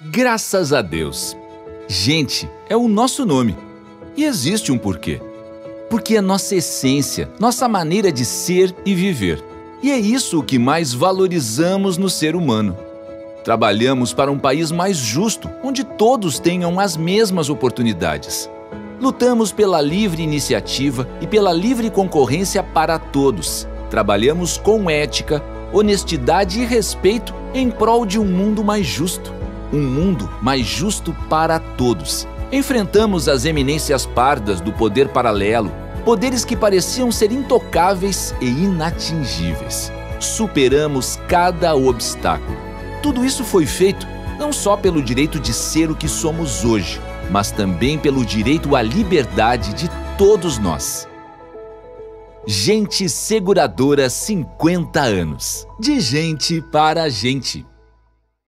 Graças a Deus. Gente é o nosso nome. E existe um porquê. Porque é nossa essência, nossa maneira de ser e viver. E é isso o que mais valorizamos no ser humano. Trabalhamos para um país mais justo, onde todos tenham as mesmas oportunidades. Lutamos pela livre iniciativa e pela livre concorrência para todos. Trabalhamos com ética, honestidade e respeito em prol de um mundo mais justo. Um mundo mais justo para todos. Enfrentamos as eminências pardas do poder paralelo, poderes que pareciam ser intocáveis e inatingíveis. Superamos cada obstáculo. Tudo isso foi feito não só pelo direito de ser o que somos hoje, mas também pelo direito à liberdade de todos nós. Gente Seguradora 50 anos. De gente para gente.